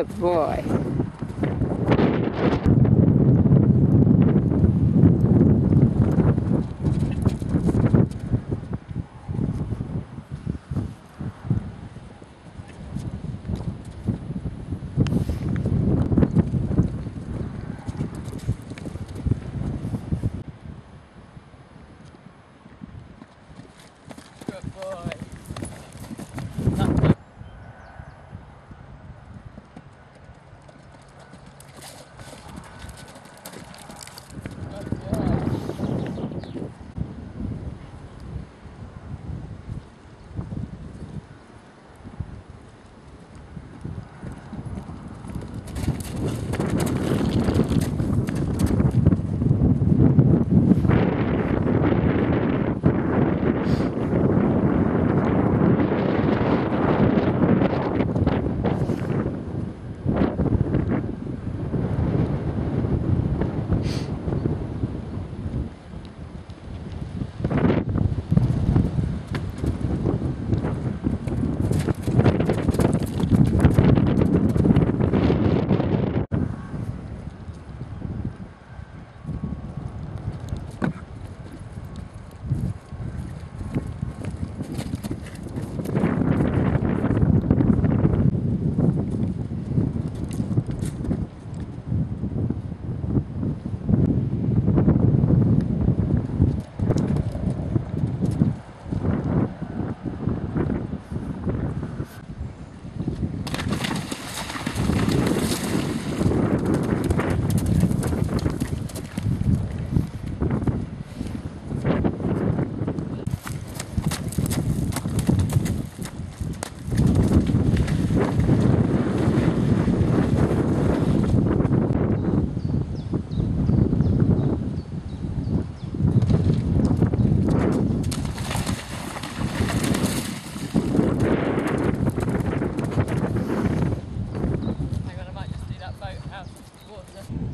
Good boy. Yeah.